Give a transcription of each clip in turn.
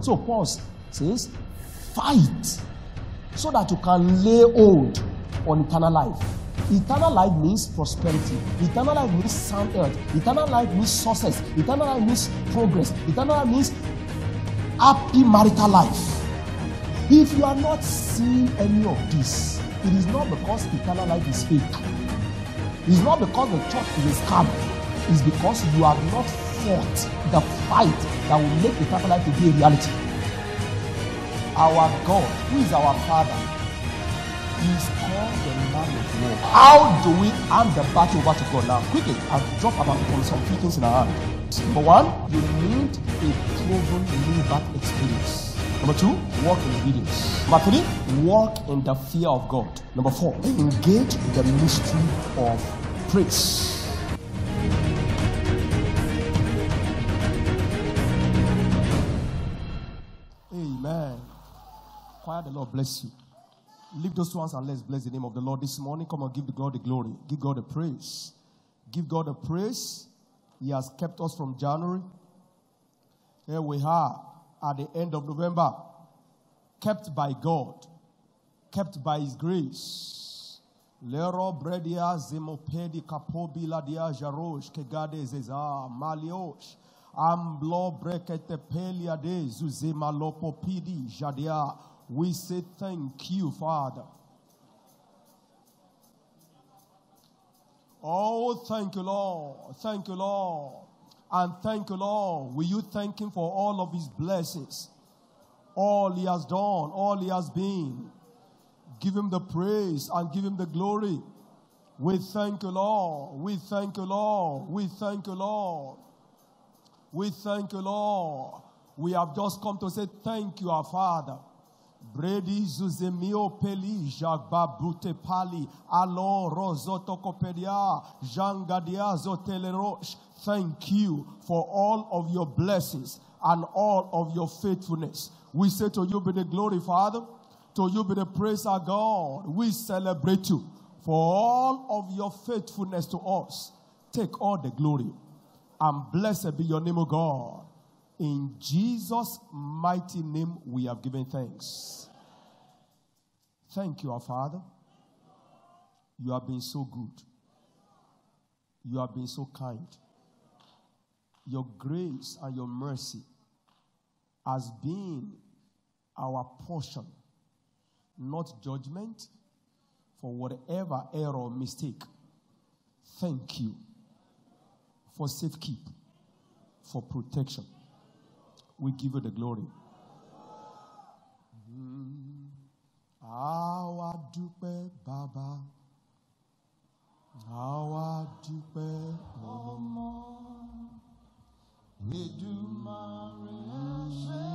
So Paul says, fight so that you can lay hold on eternal life. Eternal life means prosperity. Eternal life means sound health. Eternal life means success. Eternal life means progress. Eternal life means happy marital life. If you are not seeing any of this, it is not because eternal life is fake. It's not because the church is a scam. It's because you have not fought the fight that will make eternal life to be a reality. Our God, who is our Father, is called the man of war. How do we hand the battle over to God now? Quickly, I'll drop about some few things in our hand. Number one, you need a proven new birth experience. Number two, walk in obedience. Number three, walk in the fear of God. Number four, engage in the mystery of praise. Choir, the Lord bless you. Leave those ones and let's bless the name of the Lord this morning. Come on, give God the glory. Give God the praise. Give God the praise. He has kept us from January. Here we are at the end of November. Kept by God. Kept by His grace. Lero bredia zimopedi kapobila dia jarosh kegade zeza maliosh. Amblo brekete pelia de zuzima lopopidi jadia. We say thank you, Father. Oh, thank you, Lord. Thank you, Lord. And thank you, Lord. Will you thank Him for all of His blessings? All He has done, all He has been. Give Him the praise and give Him the glory. We thank you, Lord. We thank you, Lord. We thank you, Lord. We thank you, Lord. We have just come to say thank you, our Father. Bredi zuzemio peli jagba brute pali alo rozoto kopedia jangadia zotelerosh. Thank you for all of your blessings and all of your faithfulness. We say to you be the glory, Father. To you be the praise, our God. We celebrate you for all of your faithfulness to us. Take all the glory and blessed be your name, O God. In Jesus' mighty name, we have given thanks. Thank you, our Father. You have been so good. You have been so kind. Your grace and your mercy has been our portion, not judgment for whatever error or mistake. Thank you for safekeep, for protection. We give you the glory. Àwa dúpẹ́ bàbá. Àwa dúpẹ́ ọmọ. Èdùmàrè àṣẹ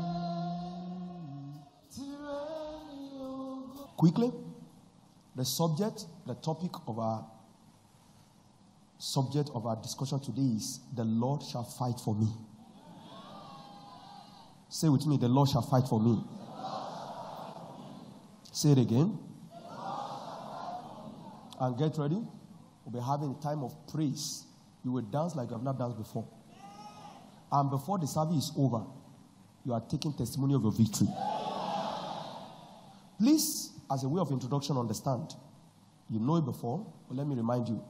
tìrẹ ni ògo. Quickly, the subject, the topic of our subject of our discussion today is the Lord shall fight for me. Say with me, the Lord shall fight for me. Say it again. And get ready. We'll be having a time of praise. You will dance like you have not danced before. And before the service is over, you are taking testimony of your victory. Please, as a way of introduction, understand. You know it before, but let me remind you.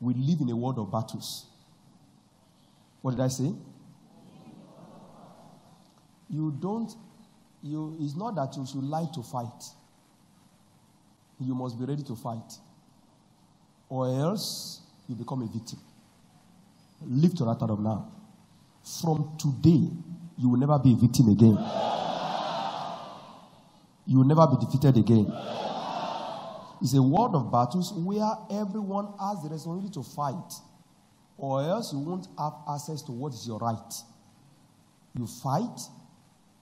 We live in a world of battles. What did I say? You don't, you, it's not that you should like to fight. You must be ready to fight. Or else you become a victim. Live to that of now. From today, you will never be a victim again. You will never be defeated again. It's a world of battles where everyone has the responsibility to fight, or else you won't have access to what is your right. You fight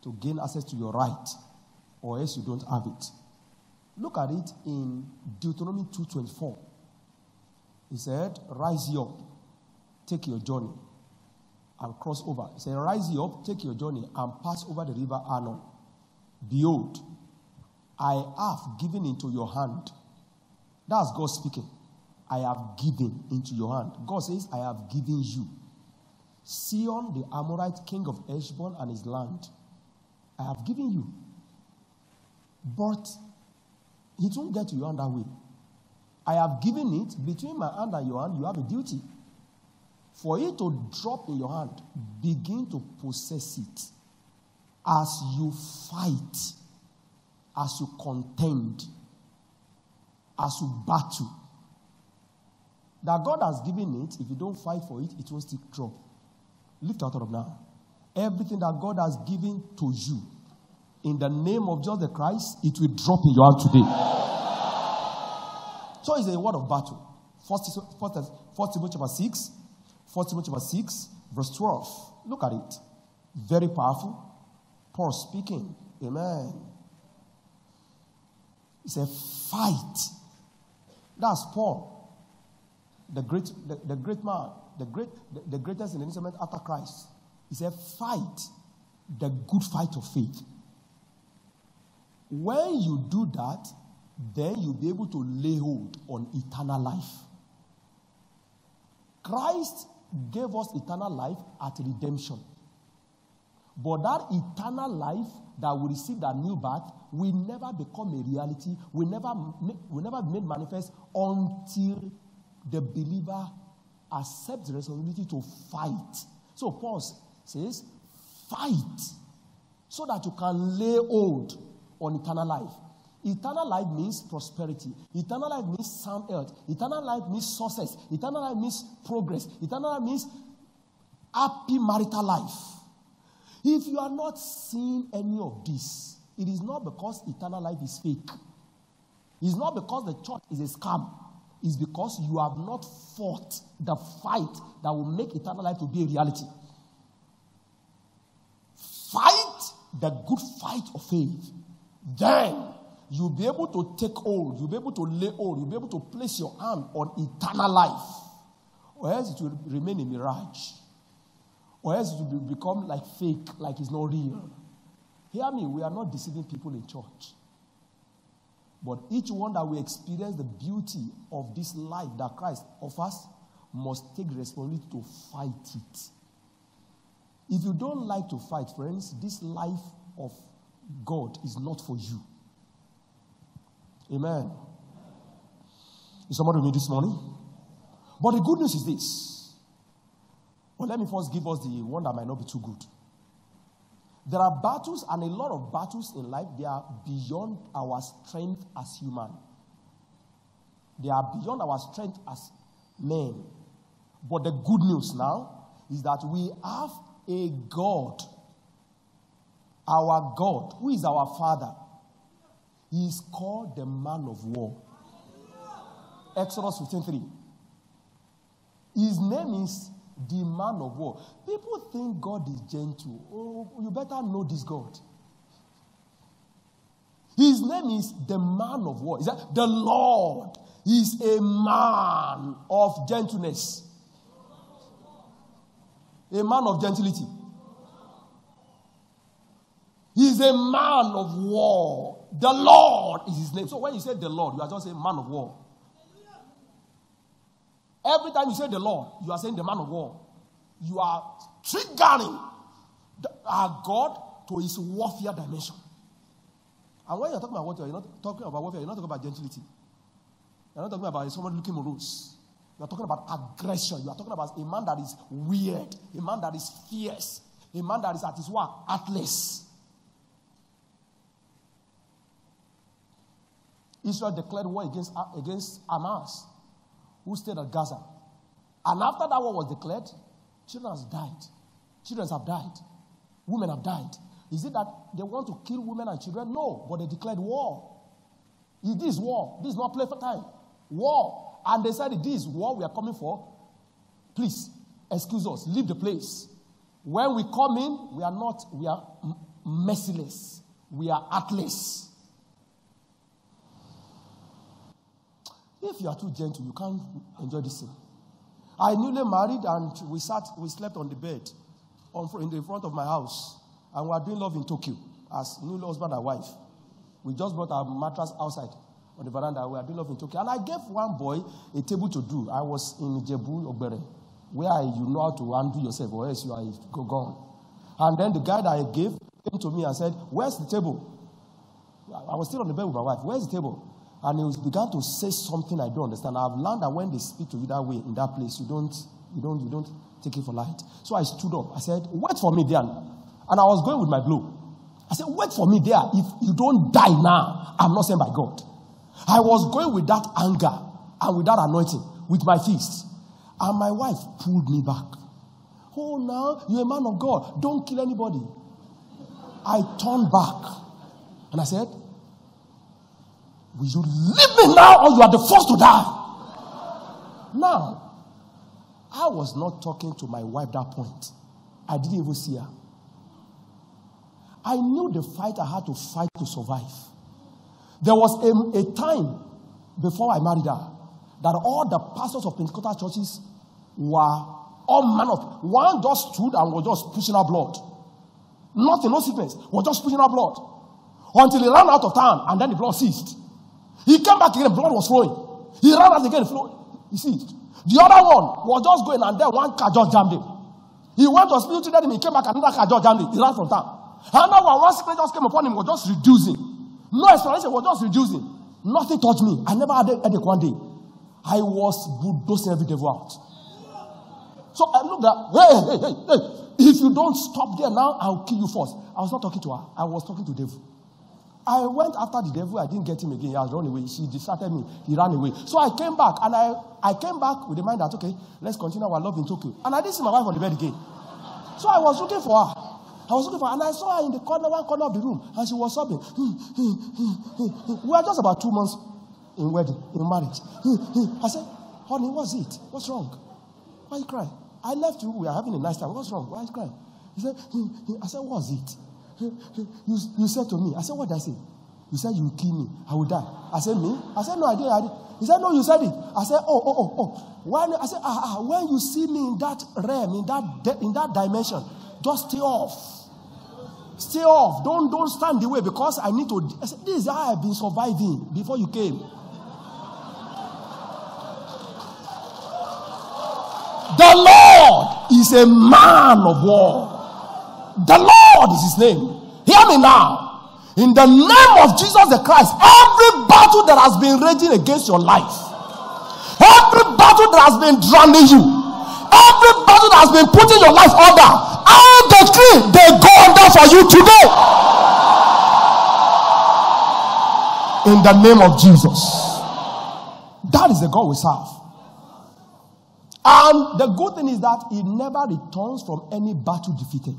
to gain access to your right, or else you don't have it. Look at it in Deuteronomy 2:24. He said, "Rise up, take your journey, and cross over." He said, "Rise up, take your journey, and pass over the river Arnon. Behold, I have given into your hand." That's God speaking. I have given into your hand. God says, I have given you. Sihon, the Amorite king of Heshbon and his land. I have given you. But it won't get to your hand that way. I have given it between my hand and your hand, you have a duty. For it to drop in your hand, begin to possess it as you fight, as you contend, as you battle. That God has given it, if you don't fight for it, it will still drop. Lift out of now. Everything that God has given to you, in the name of Jesus the Christ, it will drop in your hand today. So it's a word of battle. First, first, first Timothy chapter 6, First Timothy chapter 6, verse 12. Look at it. Very powerful. Paul speaking. Amen. It's a fight. That's Paul. The great, the, the great man, the great, the, the greatest in the instrument after Christ. It's a fight, the good fight of faith. When you do that, then you'll be able to lay hold on eternal life. Christ gave us eternal life at redemption. But that eternal life that we receive that new birth will never become a reality, will never, will never be made manifest until the believer accepts the responsibility to fight. So Paul says, fight so that you can lay hold on eternal life. Eternal life means prosperity. Eternal life means sound health. Eternal life means success. Eternal life means progress. Eternal life means happy marital life. If you are not seeing any of this, it is not because eternal life is fake. It's not because the church is a scam. It's because you have not fought the fight that will make eternal life to be a reality. Fight the good fight of faith. Then you'll be able to take hold, you'll be able to lay hold, you'll be able to place your hand on eternal life. Or else it will remain a mirage. Or else it will become like fake, like it's not real. Hear me, we are not deceiving people in church. But each one that we experience the beauty of this life that Christ offers must take responsibility to fight it. If you don't like to fight, friends, this life of God is not for you. Amen. Is somebody with me this morning? But the good news is this. Well, let me first give us the one that might not be too good. There are battles, and a lot of battles in life, they are beyond our strength as human. They are beyond our strength as men. But the good news now is that we have a God, our God, who is our Father. He is called the man of war. Exodus 15:3. His name is the man of war. People think God is gentle. Oh, you better know this God. His name is the man of war. Is that the Lord is a man of gentleness. A man of gentility. He's a man of war. The Lord is his name. So when you say the Lord, you are just saying man of war. Every time you say the Lord, you are saying the man of war. You are triggering our God to his warfare dimension. And when you're talking about warfare, you're not talking about warfare, you're not talking about gentility. You're not talking about someone looking morose. You're talking about aggression. You are talking about a man that is weird, a man that is fierce, a man that is at his work, atlas. Israel declared war against, against Hamas who stayed at Gaza. And after that war was declared, children have died. Children have died. Women have died. Is it that they want to kill women and children? No, but they declared war. Is this is war. This is not play for time. War. And they said, This is what we are coming for. Please, excuse us. Leave the place. When we come in, we are not, we are merciless. We are heartless. If you are too gentle, you can't enjoy this thing. I newly married and we sat, we slept on the bed on, in the front of my house. And we are doing love in Tokyo as new husband and wife. We just brought our mattress outside on the veranda. We are love in Tokyo. And I gave one boy a table to do. I was in Jebu, Ogbere, where you know how to undo yourself, or else you are go gone. And then the guy that I gave came to me and said, Where's the table? I was still on the bed with my wife. Where's the table? And he was, began to say something I don't understand. I've learned that when they speak to you that way in that place, you don't, you don't, you don't take it for light. So I stood up. I said, Wait for me there. And I was going with my blow. I said, Wait for me there. If you don't die now, I'm not sent by God. I was going with that anger and with that anointing, with my fist. And my wife pulled me back. Oh, now you're a man of God. Don't kill anybody. I turned back and I said, Will you leave me now or you are the first to die? Now, I was not talking to my wife that point. I didn't even see her. I knew the fight I had to fight to survive. There was a, a time before I married her that all the pastors of Pentecostal churches were all man of one just stood and was just pushing out blood. Nothing, no sickness, was just pushing out blood. Until he ran out of time and then the blood ceased. He came back again, blood was flowing. He ran out again, flow, he ceased. The other one was just going and then one car just jammed him. He went to hospital, treated him, he came back, another car just jammed him. He ran from town. Another one, one sickness just came upon him, was just reducing. No explanation, was just reducing. Nothing touched me. I never had a headache one day. I was bulldozing every devil out. So I looked at, hey, hey, hey, hey. If you don't stop there now, I'll kill you first. I was not talking to her. I was talking to devil. I went after the devil. I didn't get him again. He has run away. She distracted me. He ran away. So I came back and I, I came back with the mind that, okay, let's continue our love in Tokyo. And I didn't see my wife on the bed again. So I was looking for her. I was looking for her and I saw her in the corner, one corner of the room, and she was sobbing. Hmm, hmm, hmm, we are just about two months in wedding, in marriage. I said, honey, what's it? What's wrong? Why are you crying? I left you. We are having a nice time. What's wrong? Why are you crying? He said, I said, what's it? You, you said to me, I said, what did I say? You said you kill me. I will die. I said, me? I said, no, I didn't. I didn't. He said, no, you said it. I said, oh, oh, oh, oh. When, I said, ah, ah, when you see me in that realm, in that, in that dimension, just stay off. Stay off. Don't, don't stand the way because I need to. I said, this is how I've been surviving before you came. The Lord is a man of war. The Lord is his name. Hear me now. In the name of Jesus the Christ, every battle that has been raging against your life, every battle that has been drowning you, every battle that has been putting your life under, Decree they go under for you today. In the name of Jesus. That is the God we serve. And the good thing is that he never returns from any battle defeated.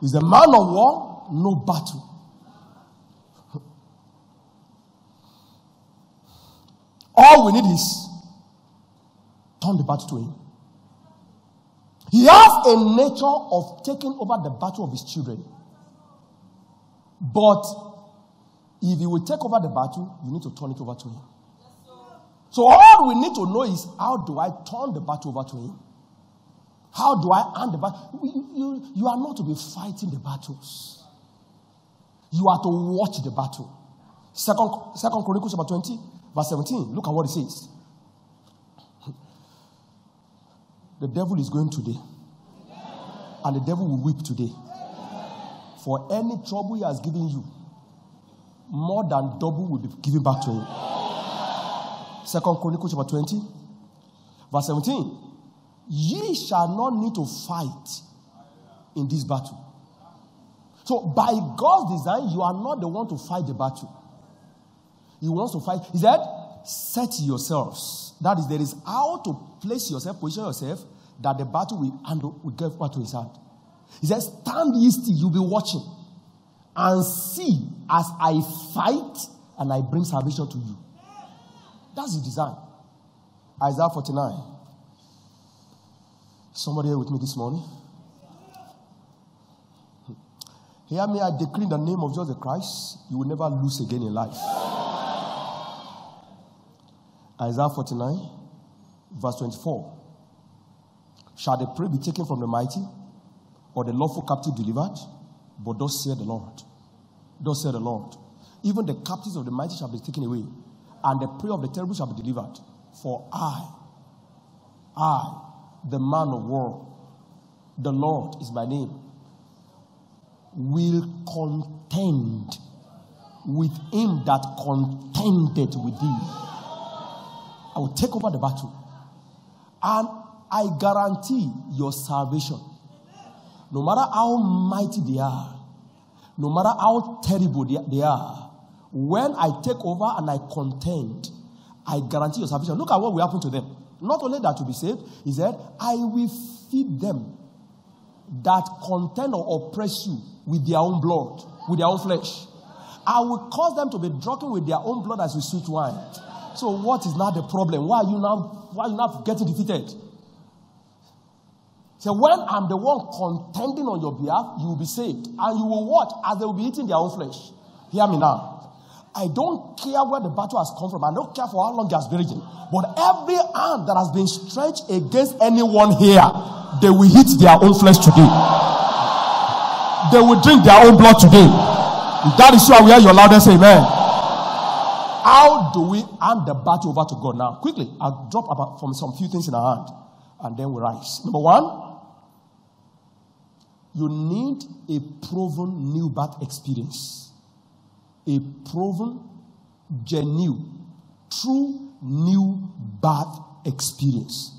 He's a man of war, no battle. All we need is turn the battle to him. He has a nature of taking over the battle of his children. But if he will take over the battle, you need to turn it over to him. So all we need to know is how do I turn the battle over to him? How do I hand the battle? You, you, you are not to be fighting the battles. You are to watch the battle. Second, Second Chronicles chapter 20, verse 17. Look at what it says. The devil is going today. And the devil will weep today. For any trouble he has given you, more than double will be given back to him. Second Chronicles chapter 20, verse 17. Ye shall not need to fight in this battle. So, by God's design, you are not the one to fight the battle. He wants to fight. He said, set yourselves. That is, there is how to place yourself, position yourself, that the battle will handle, will get back to his hand. He says, stand ye still, you'll be watching, and see as I fight and I bring salvation to you. That's the design. Isaiah 49. Somebody here with me this morning? Hear me, I decree in the name of Jesus Christ, you will never lose again in life. Isaiah 49, verse 24. Shall the prey be taken from the mighty, or the lawful captive delivered? But thus said the Lord. Thus said the Lord. Even the captives of the mighty shall be taken away, and the prey of the terrible shall be delivered. For I, I, the man of war, the Lord is my name. will contend with him that contended with thee. I will take over the battle. And I guarantee your salvation. No matter how mighty they are, no matter how terrible they, are, when I take over and I contend, I guarantee your salvation. Look at what will happen to them. Not only that to be saved, he said, I will feed them that contend or oppress you with their own blood, with their own flesh. I will cause them to be drunken with their own blood as with sweet wine. So what is now the problem? Why are you now why are you not getting defeated? So when I'm the one contending on your behalf, you will be saved. And you will watch as they will be eating their own flesh. Hear me now. I don't care where the battle has come from. I don't care for how long it has been raging. But every hand that has been stretched against anyone here, they will hit their own flesh today. They will drink their own blood today. If that is why we hear your loudest amen. How do we hand the battle over to God now? Quickly, I'll drop about from some few things in our hand and then we rise. Number one, you need a proven new birth experience. A proven, genuine, true new birth experience.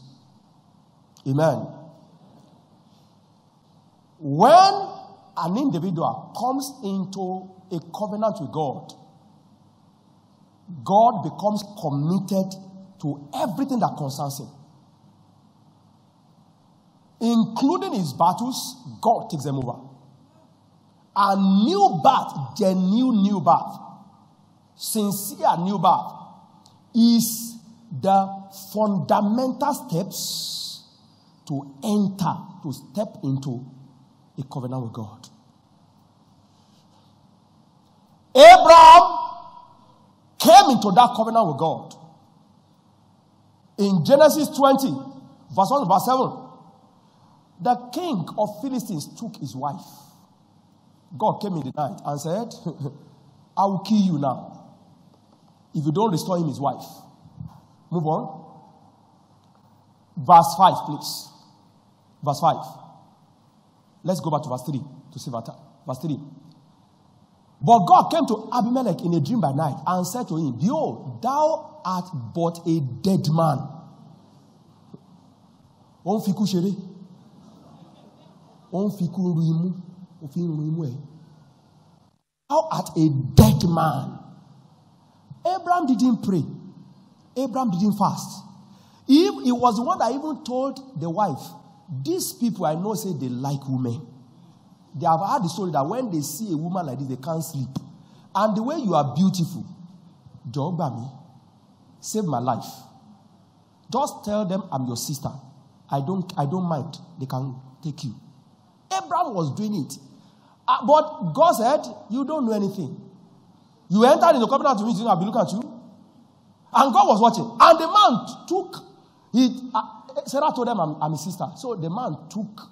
Amen. When an individual comes into a covenant with God, God becomes committed to everything that concerns him. Including his battles, God takes them over. A new birth, genuine new birth, sincere new birth, is the fundamental steps to enter, to step into a covenant with God. Abraham came into that covenant with God. In Genesis 20, verse 1 verse 7, the king of Philistines took his wife. God came in the night and said, I will kill you now if you don't restore him his wife. Move on. Verse 5, please. Verse 5. Let's go back to verse 3 to see that. Verse 3. But God came to Abimelech in a dream by night and said to him, Behold, thou art but a dead man. Wọ́n fi imú. Ru imú ẹ̀. Thou art a dead man. Abraham didn't pray. Abraham didn't fast. He, he was the one that even told the wife, These people I know say they like women. They have heard the story that when they see a woman like this, they can't sleep. And the way you are beautiful, Jobami, save my life. Just tell them I'm your sister. I don't, I don't mind. They can take you. Abraham was doing it. Uh, but God said, You don't know anything. You entered in the covenant with me, I'll be looking at you. And God was watching. And the man took, he, uh, Sarah told them, I'm, I'm his sister. So the man took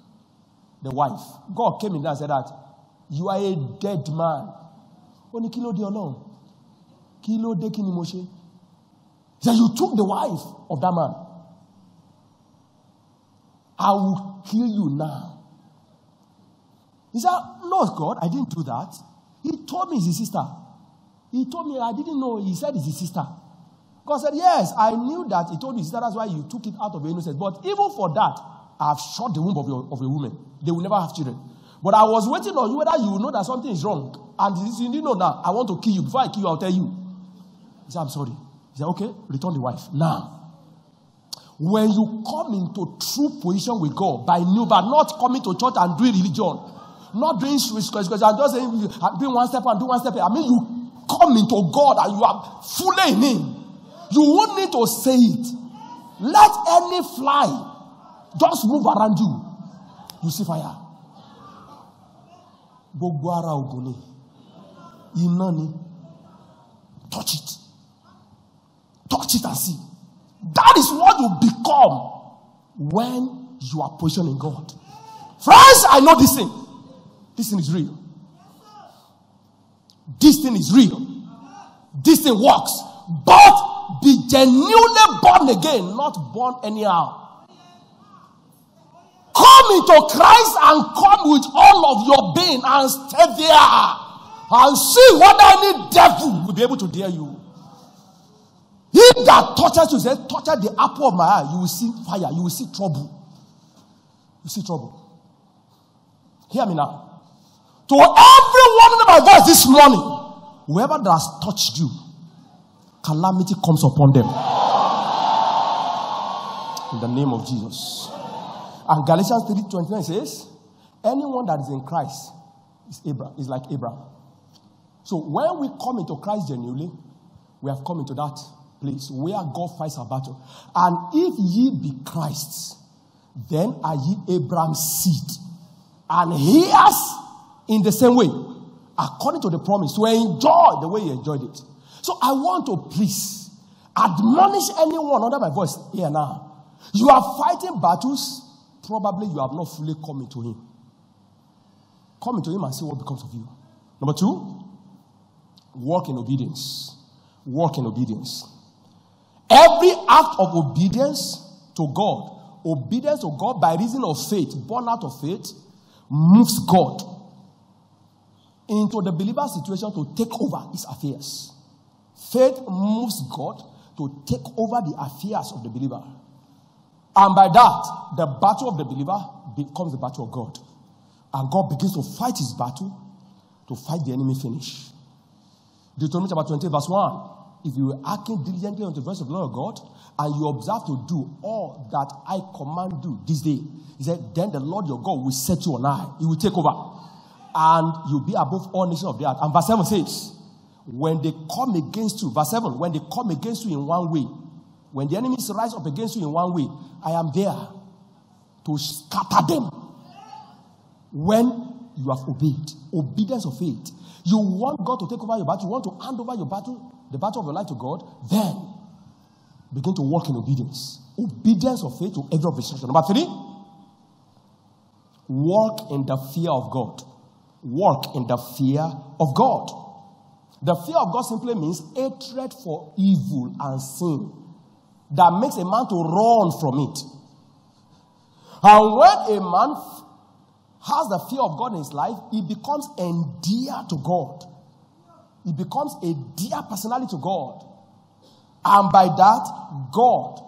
the wife. God came in there and said that, You are a dead man. Ó ní kí ló dé ló dé kí said, You took the wife of that man. I will kill you now. He said, No, God, I didn't do that. He told me it's his sister. He told me I didn't know. He said it's his sister. God said, Yes, I knew that. He told me sister. That's why you took it out of your innocence. But even for that, I have shot the womb of, your, of a woman. They will never have children. But I was waiting on you whether you know that something is wrong. And you know now. I want to kill you. Before I kill you, I'll tell you. He said, I'm sorry. He said, Okay, return the wife. Now, when you come into true position with God by new birth, not coming to church and doing religion, not doing switch because I'm just saying uh, doing one step and do one step. I mean, you come into God and you are fully in Him. You won't need to say it. Let any fly just move around you. You see fire. Gbogbo ara ogun ni. Iná ni. Touch it. Touch it and see. That is what you become when you are positioned in God. Friends, I know this thing. This thing is real. This thing is real. This thing works. But be genuinely born again, not born anyhow. Come into Christ and come with all of your being and stay there and see whether any devil will be able to dare you. He that touches you, says, touch the apple of my eye, you will see fire, you will see trouble. You see trouble. Hear me now. To everyone in my voice this morning, whoever that has touched you, calamity comes upon them. In the name of Jesus. And Galatians 3:29 says, anyone that is in Christ is Abraham, is like Abraham. So when we come into Christ genuinely, we have come into that place where God fights our battle. And if ye be Christ's, then are ye Abraham's seed. And heirs in the same way, according to the promise, to enjoy the way he enjoyed it. So I want to please admonish anyone under my voice here now. You are fighting battles, probably you have not fully come into him. Come into him and see what becomes of you. Number two, walk in obedience. Walk in obedience. Every act of obedience to God obedience to God by reason of faith, born out of faith, moves God into the believer's situation to take over his affairs. Faith moves God to take over the affairs of the believer. And by that, the battle of the believer becomes the battle of God. And God begins to fight his battle to fight the enemy finish. Deuteronomy chapter 20, verse 1. If you hearken diligently unto the voice of the Lord God, and you observe to do all that I command you this day, he said, then the Lord your God will set you on high. He will take over. And you'll be above all nations of the earth. And verse 7 says, when they come against you, verse 7, when they come against you in one way, when the enemies rise up against you in one way, I am there to scatter them. When you have obeyed, obedience of faith. You want God to take over your battle, you want to hand over your battle, the battle of your life to God, then begin to walk in obedience. Obedience of faith to every instruction. Number three, walk in the fear of God. Walk in the fear of God. The fear of God simply means hatred for evil and sin that makes a man to run from it. And when a man has the fear of God in his life, he becomes endeared to God. He becomes a dear personality to God. And by that, God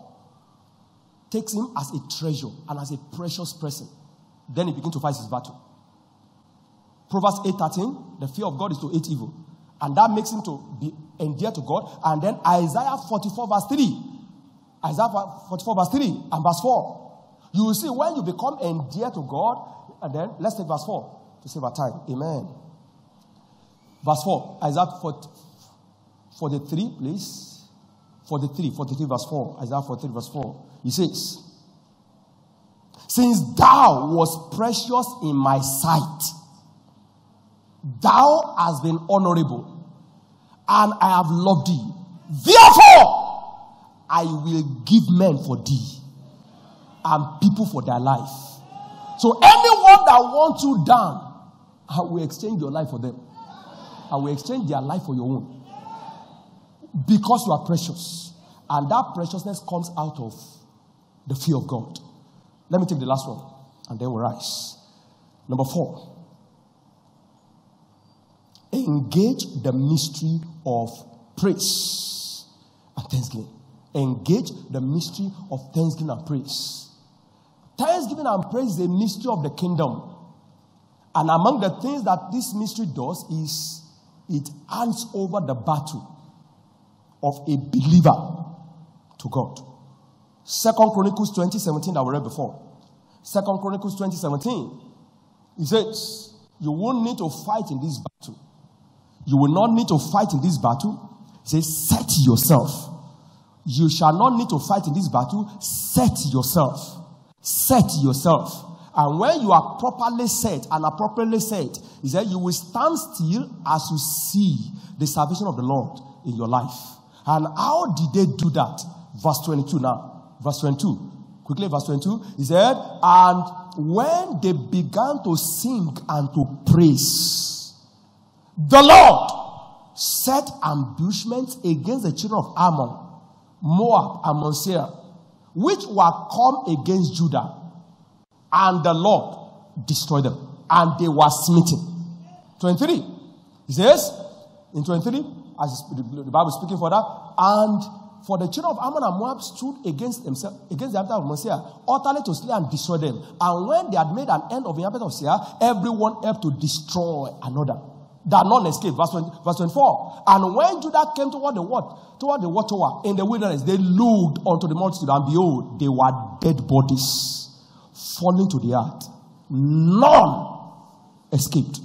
takes him as a treasure and as a precious person. Then he begins to fight his battle. Proverbs 8:13, the fear of God is to hate evil. And that makes him to be endeared to God. And then Isaiah 44, verse 3. Isaiah 44, verse 3 and verse 4. You will see when you become endeared to God, and then let's take verse 4 to save our time. Amen. Verse 4, Isaiah 43, please. 43, 43 verse 4. Isaiah 43 verse 4. He says, Since thou was precious in my sight, thou hast been honorable, and I have loved thee. Therefore, I will give men for thee, and people for their life. So anyone that wants you down, I will exchange your life for them. I will exchange their life for your own because you are precious. And that preciousness comes out of the fear of God. Let me take the last one, and then we'll rise. Number four engage the mystery of praise and thanksgiving. Engage the mystery of thanksgiving and praise. Thanksgiving and praise is a mystery of the kingdom. And among the things that this mystery does is it hands over the battle of a believer to God. Second Chronicles 2017 that we read before. Second Chronicles 2017. He says, You won't need to fight in this battle. You will not need to fight in this battle. Say, Set yourself. You shall not need to fight in this battle. Set yourself. Set yourself. And when you are properly set and appropriately set, he said, You will stand still as you see the salvation of the Lord in your life. And how did they do that? Verse 22 now. Verse 22. Quickly, verse 22. He said, And when they began to sing and to praise, the Lord set ambushments against the children of Ammon, Moab, and Mount which were come against Judah. And the Lord destroyed them. And they were smitten. 23. He says, in 23, as the Bible is speaking for that, and for the children of Ammon and Moab stood against themselves, against the inhabitants of Messiah, utterly to slay and destroy them. And when they had made an end of the inhabitants of Seir, everyone helped to destroy another. That none escaped. Verse, 20, verse 24. And when Judah came toward the what? Toward the watchtower in the wilderness, they looked unto the multitude, and behold, they were dead bodies falling to the earth. None escaped.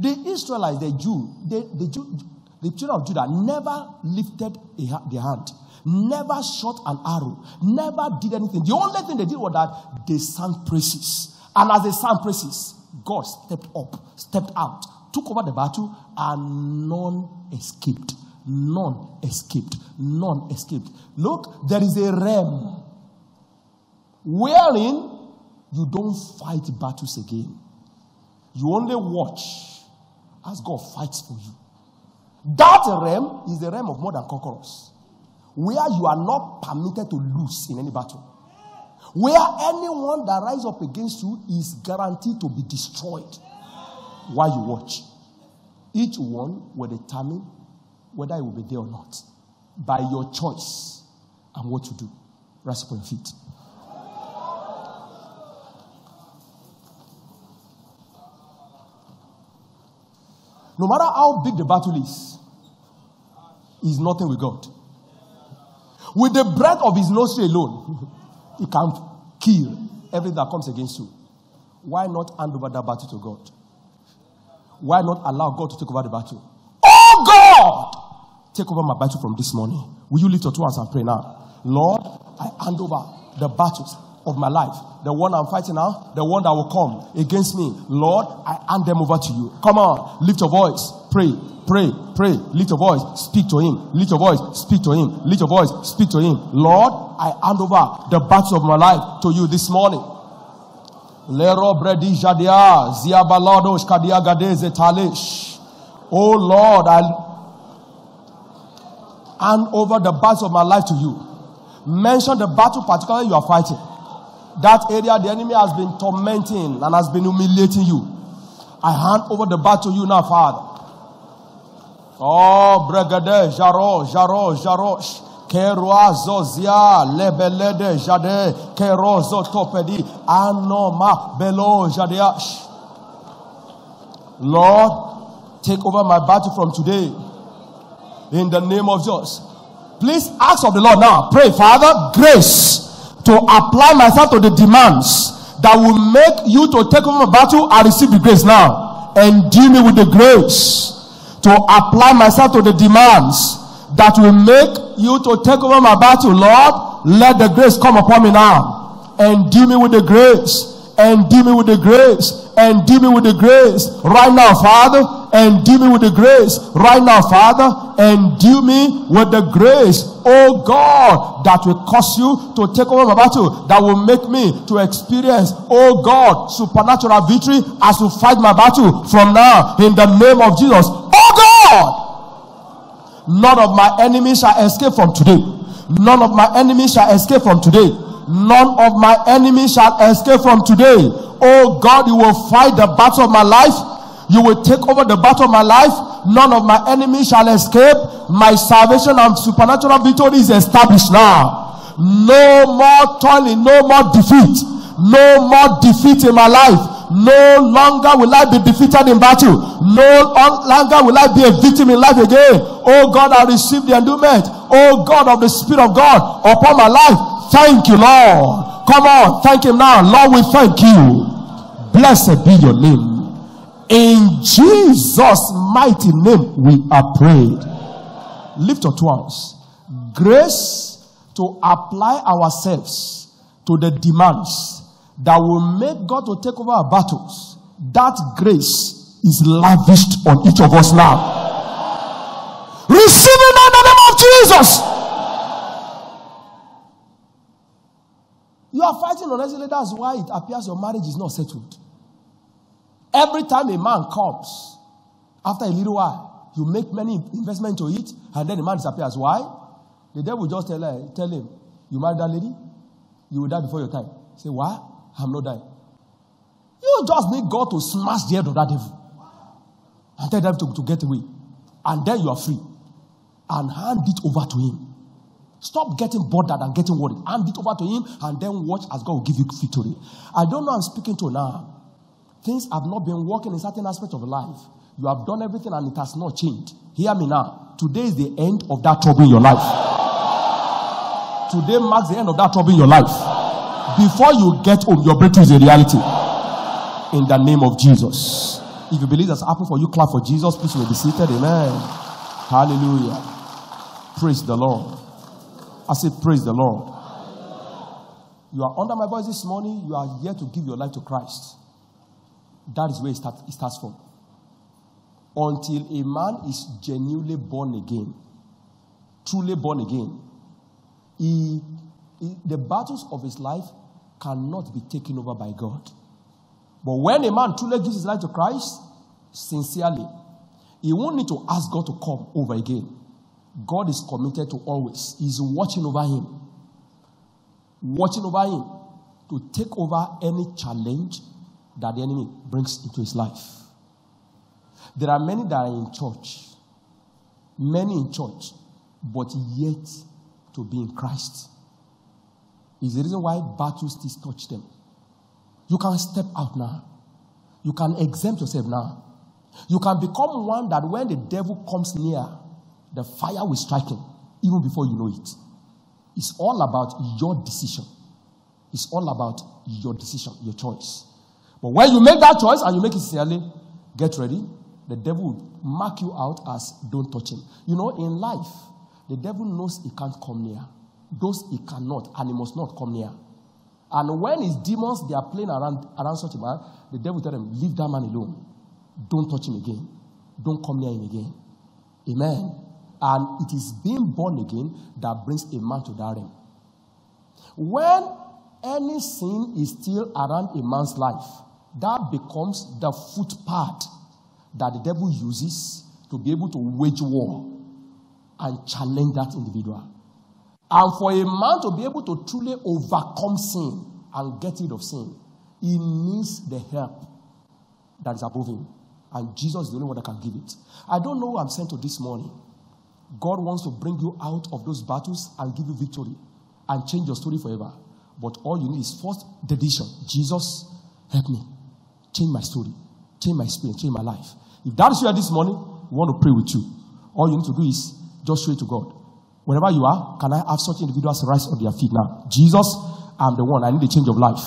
The Israelites, the Jew, the, the Jew, the children of Judah never lifted a, their hand, never shot an arrow, never did anything. The only thing they did was that they sang praises. And as they sang praises, God stepped up, stepped out, took over the battle, and none escaped. None escaped. None escaped. Look, there is a realm wherein you don't fight battles again. You only watch as God fights for you. That realm is the realm of more than conquerors, where you are not permitted to lose in any battle. Where anyone that rises up against you is guaranteed to be destroyed while you watch. Each one will determine whether it will be there or not by your choice and what you do. Rise up on your feet. No matter how big the battle is, is nothing with God. With the breath of his nostril alone, he can kill everything that comes against you. Why not hand over that battle to God? Why not allow God to take over the battle? Oh God! Take over my battle from this morning. Will you lift your two hands and pray now? Lord, I hand over the battles of my life. The one I'm fighting now, the one that will come against me. Lord, I hand them over to you. Come on, lift your voice. Pray, pray, pray. Lift your voice. Speak to him. Lift your voice. Speak to him. Lift your voice. Speak to him. Lord, I hand over the battles of my life to you this morning. Lero. Oh Lord, I hand over the battles of my life to you. Mention the battle particularly you are fighting. That area the enemy has been tormenting and has been humiliating you. I hand over the battle to you now, Father. Oh, bregade, jaro, jaro, jarosh. Kerwa zozia lebelede jade kerozo topedi anoma belo jadeash. Lord, take over my battle from today in the name of Jesus. Please ask of the Lord now. Pray, Father, grace to apply myself to the demands that will make you to take over my battle. I receive the grace now. And deal me with the grace to apply myself to the demands that will make you to take over my battle. Lord, let the grace come upon me now. And deal me with the grace. And deal me with the grace. And deal me with the grace. Right now, Father. And deal me with the grace. Right now, Father. And deal me with the grace. Oh God, that will cause you to take over my battle. That will make me to experience, oh God, supernatural victory as you fight my battle from now. In the name of Jesus. Oh God! None of my enemies shall escape from today. None of my enemies shall escape from today. None of my enemies shall escape from today. Oh God, you will fight the battle of my life. You will take over the battle of my life. None of my enemies shall escape. My salvation and supernatural victory is established now. No more toiling, no more defeat. No more defeat in my life. No longer will I be defeated in battle. No longer will I be a victim in life again. Oh God, I receive the endowment. Oh God of the Spirit of God upon my life. Thank you, Lord. Come on, thank Him now. Lord, we thank you. Blessed be your name. In Jesus' mighty name, we are prayed. Lift your two hands. Grace to apply ourselves to the demands that will make God to take over our battles. That grace is lavished on each of us now. Receive it in the name of Jesus. You are fighting honestly, that's why it appears your marriage is not settled. Every time a man comes, after a little while, you make many investment to it, and then the man disappears. Why? The devil just tell, her, tell him, You married that lady, you will die before your time. Say, Why? I'm not dying. You just need God to smash the head of that devil and tell them to, to get away. And then you are free. And hand it over to Him. Stop getting bothered and getting worried. Hand it over to Him and then watch as God will give you victory. I don't know I'm speaking to now. Things have not been working in certain aspects of life. You have done everything and it has not changed. Hear me now. Today is the end of that trouble in your life. Today marks the end of that trouble in your life. Before you get home, your breakthrough is a reality. In the name of Jesus. If you believe that's happened for you, clap for Jesus. Please you will be seated. Amen. Hallelujah. Praise the Lord. I say, Praise the Lord. You are under my voice this morning. You are here to give your life to Christ. That is where it, start, it starts from. Until a man is genuinely born again, truly born again, he, he, the battles of his life cannot be taken over by God. But when a man truly gives his life to Christ, sincerely, he won't need to ask God to come over again. God is committed to always. He's watching over him. Watching over him to take over any challenge that the enemy brings into his life. There are many that are in church, many in church, but yet to be in Christ. Is the reason why battles still touch them. You can step out now. You can exempt yourself now. You can become one that when the devil comes near, the fire will strike him even before you know it. It's all about your decision. It's all about your decision, your choice. But when you make that choice and you make it sincerely, get ready. The devil will mark you out as don't touch him. You know, in life, the devil knows he can't come near. Those he cannot, and he must not come near. And when his demons they are playing around, around such a man, the devil tell them, leave that man alone. Don't touch him again. Don't come near him again. Amen. And it is being born again that brings a man to that realm. When any sin is still around a man's life, that becomes the footpath that the devil uses to be able to wage war and challenge that individual. And for a man to be able to truly overcome sin and get rid of sin, he needs the help that is above him. And Jesus is the only one that can give it. I don't know who I'm sent to this morning. God wants to bring you out of those battles and give you victory and change your story forever. But all you need is first dedication. Jesus, help me. Change my story. Change my experience. Change my life. If that is you this morning, we want to pray with you. All you need to do is just show it to God. Wherever you are, can I have such individuals rise on their feet now? Jesus, I'm the one. I need a change of life.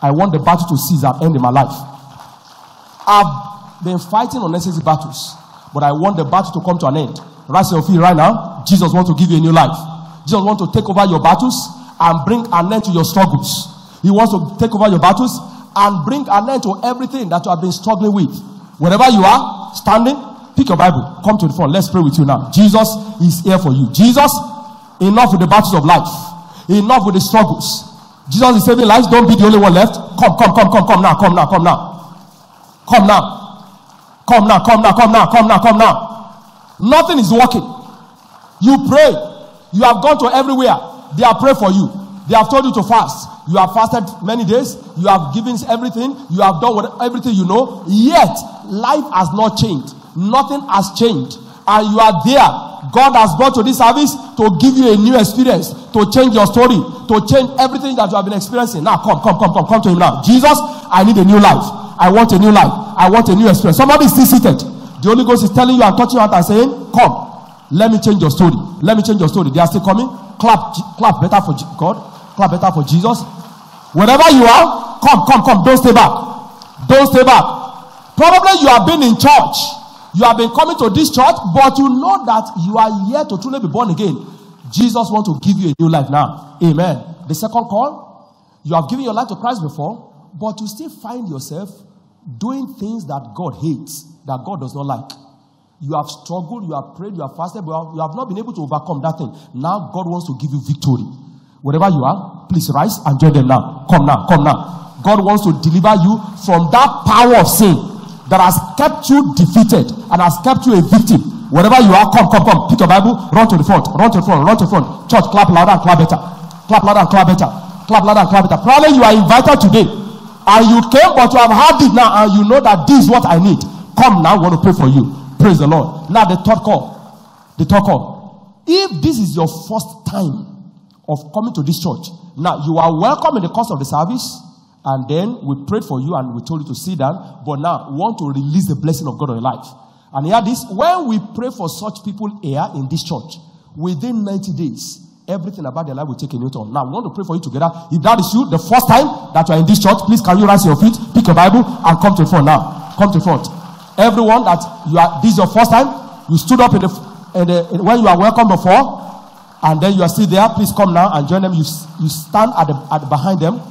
I want the battle to cease and end in my life. I've been fighting unnecessary battles, but I want the battle to come to an end. Rise on your feet right now. Jesus wants to give you a new life. Jesus wants to take over your battles and bring an end to your struggles. He wants to take over your battles and bring an end to everything that you have been struggling with. Wherever you are, standing, Pick your Bible. Come to the front. Let's pray with you now. Jesus is here for you. Jesus, enough with the battles of life. Enough with the struggles. Jesus is saving lives. Don't be the only one left. Come, come, come, come, come now, come now, come now. Come now. Come now, come now, come now, come now, come now. Nothing is working. You pray. You have gone to everywhere. They have prayed for you. They have told you to fast. You have fasted many days. You have given everything. You have done what, everything you know. Yet, life has not changed. Nothing has changed. And you are there. God has brought to this service to give you a new experience, to change your story, to change everything that you have been experiencing. Now, come, come, come, come, come to Him now. Jesus, I need a new life. I want a new life. I want a new experience. Somebody is still seated. The Holy Ghost is telling you and touching you out and saying, Come, let me change your story. Let me change your story. They are still coming. Clap, clap better for God. Clap better for Jesus. Wherever you are, come, come, come. Don't stay back. Don't stay back. Probably you have been in church you have been coming to this church, but you know that you are here to truly be born again. Jesus wants to give you a new life now. Amen. The second call, you have given your life to Christ before, but you still find yourself doing things that God hates, that God does not like. You have struggled, you have prayed, you have fasted, but you have not been able to overcome that thing. Now God wants to give you victory. Wherever you are, please rise and join them now. Come now, come now. God wants to deliver you from that power of sin that has kept you defeated and has kept you a victim. Wherever you are, come, come, come. Pick your Bible, run to the front, run to the front, run to the front. Church, clap louder and clap better. Clap louder and clap better. Clap louder and clap better. Probably you are invited today And you came, but you have had it now, and you know that this is what I need. Come now, I want to pray for you. Praise the Lord. Now, the third call. The third call. If this is your first time of coming to this church, now you are welcome in the course of the service. And then we prayed for you and we told you to sit down. But now we want to release the blessing of God on your life. And hear this when we pray for such people here in this church, within 90 days, everything about their life will take a new turn. Now, we want to pray for you together. If that is you, the first time that you are in this church, please can you rise your feet, pick your Bible, and come to the front now. Come to the front. Everyone that you are, this is your first time, you stood up in the, in the in, when you are welcome before, and then you are still there. Please come now and join them. You, you stand at the, at behind them.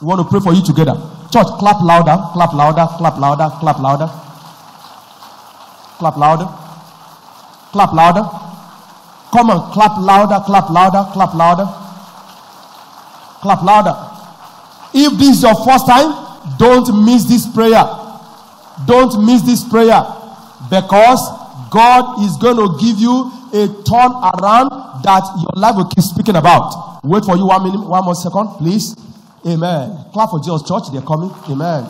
We want to pray for you together. Church, clap louder, clap louder, clap louder, clap louder. Clap louder. Clap louder. Come on, clap louder, clap louder, clap louder. Clap louder. If this is your first time, don't miss this prayer. Don't miss this prayer because God is going to give you a turn around that your life will keep speaking about. Wait for you one minute, one more second, please. Amen. Clap for Jesus Church. They're coming. Amen.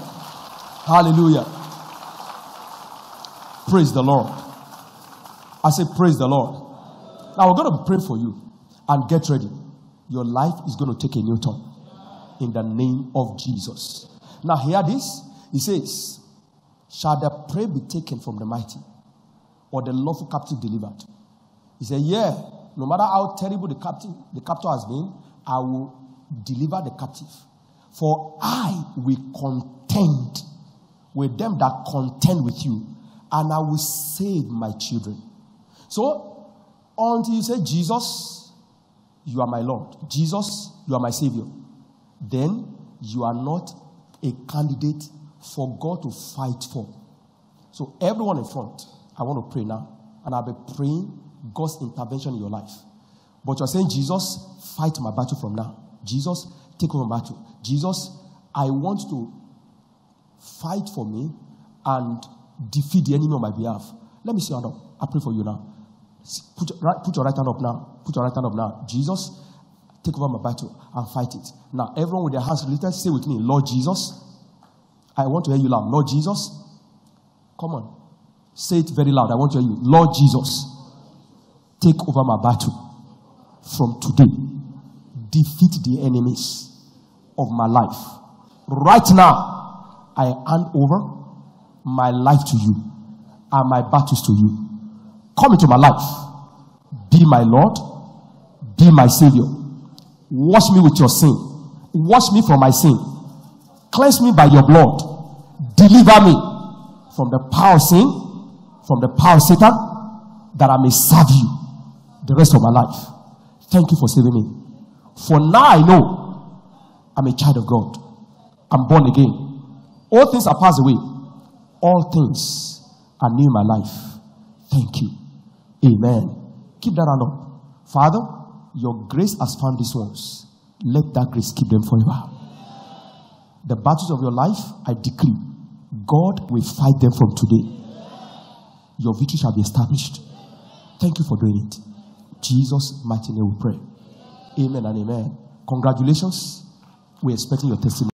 Hallelujah. Praise the Lord. I say, Praise the Lord. Now we're going to pray for you and get ready. Your life is going to take a new turn in the name of Jesus. Now, hear this. He says, Shall the prey be taken from the mighty or the lawful captive delivered? He said, Yeah, no matter how terrible the captive, the captor has been, I will deliver the captive. For I will contend with them that contend with you, and I will save my children. So, until you say, Jesus, you are my Lord, Jesus, you are my Savior, then you are not a candidate for God to fight for. So, everyone in front, I want to pray now, and I'll be praying God's intervention in your life. But you're saying, Jesus, fight my battle from now. Jesus, take over my battle. Jesus, I want to fight for me and defeat the enemy on my behalf. Let me see hand up. I pray for you now. Put, put your right hand up now. Put your right hand up now. Jesus, take over my battle and fight it. Now, everyone with their hands lifted, say with me, Lord Jesus. I want to hear you loud. Lord Jesus. Come on. Say it very loud. I want to hear you. Lord Jesus, take over my battle from today. Defeat the enemies of my life. Right now, I hand over my life to you and my battles to you. Come into my life. Be my Lord. Be my Savior. Wash me with your sin. Wash me from my sin. Cleanse me by your blood. Deliver me from the power of sin, from the power of Satan, that I may serve you the rest of my life. Thank you for saving me. For now I know I'm a child of God. I'm born again. All things are passed away. All things are new in my life. Thank you. Amen. Keep that hand up. Father, your grace has found these ones. Let that grace keep them forever. The battles of your life, I decree, God will fight them from today. Your victory shall be established. Thank you for doing it. Jesus' mighty name we pray. Amen and amen. Congratulations. We're expecting your testimony.